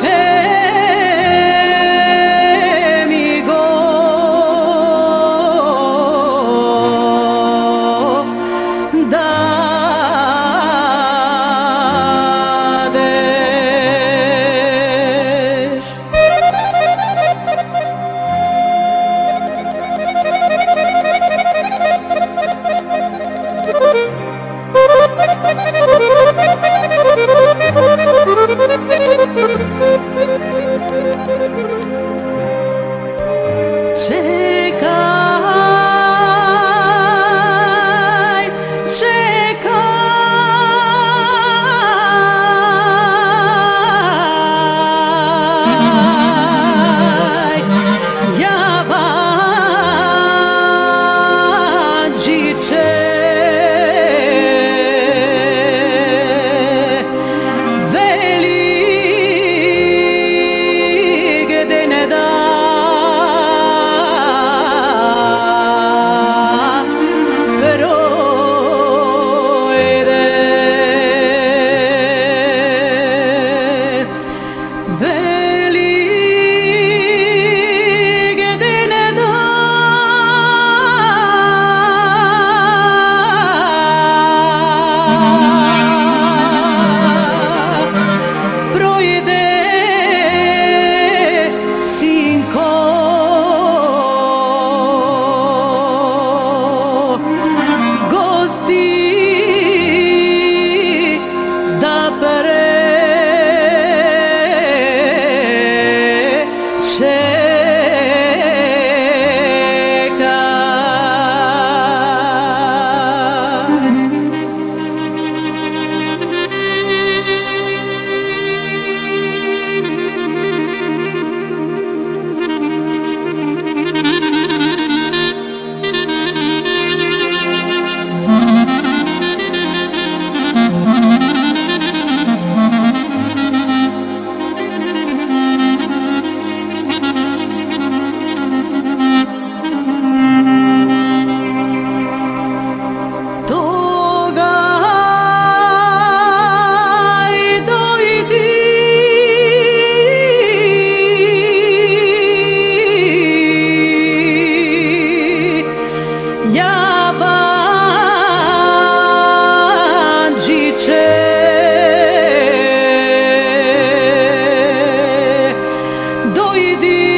pe doidi